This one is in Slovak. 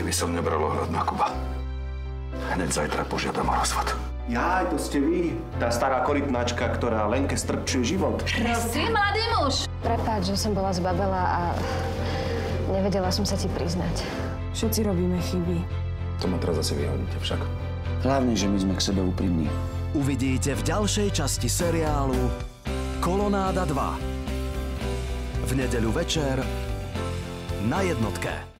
keby som nebral ohľad na Kuba. Hneď zajtra požiadam o rozvod. Jaj, to ste vy, tá stará korytnačka, ktorá Lenke strpčuje život. Si mladý muž! Prepáč, že som bola zbabela a nevedela som sa ti priznať. Všetci robíme chyby. To ma teraz zase vyhodíte však. Hlavne, že my sme k sebe úprimní. Uvidíte v ďalšej časti seriálu Kolonáda 2. V nedeľu večer na jednotke.